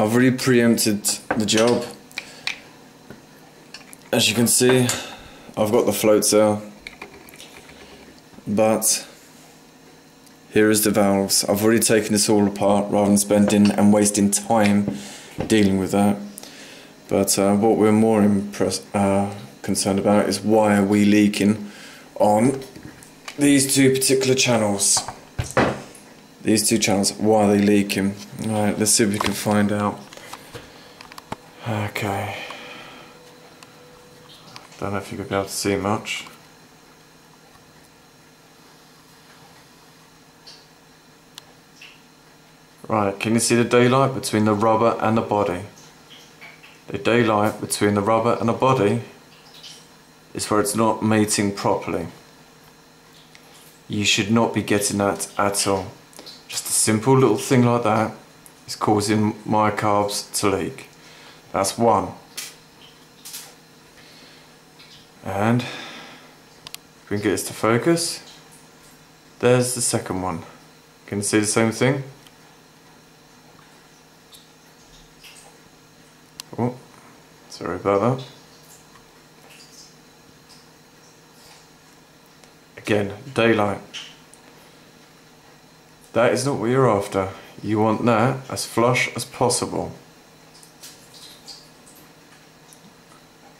I've already preempted the job. As you can see, I've got the floats there. But here is the valves. I've already taken this all apart rather than spending and wasting time dealing with that. But uh, what we're more uh, concerned about is why are we leaking on these two particular channels. These two channels, why are they leaking? Alright, let's see if we can find out. Okay. Don't know if you're going to be able to see much. Right, can you see the daylight between the rubber and the body? The daylight between the rubber and the body is where it's not mating properly. You should not be getting that at all. Simple little thing like that is causing my carbs to leak. That's one. And if we can get this to focus, there's the second one. Can you see the same thing? Oh, sorry about that. Again, daylight. That is not what you're after. You want that as flush as possible.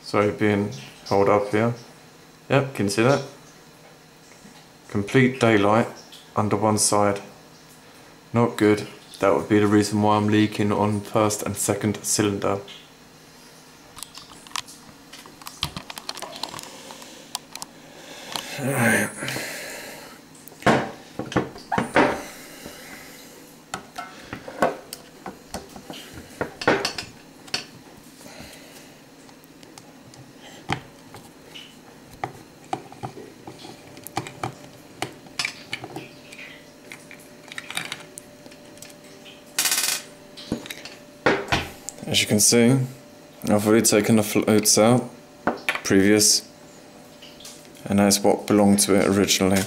Sorry, being held up here. Yep, can you see that? Complete daylight under one side. Not good. That would be the reason why I'm leaking on first and second cylinder. Alright. As you can see, I've already taken the floats out, previous and that's what belonged to it originally.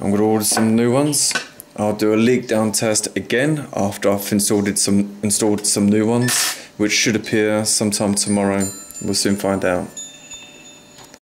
I'm going to order some new ones. I'll do a leak down test again after I've installed some, installed some new ones, which should appear sometime tomorrow. We'll soon find out.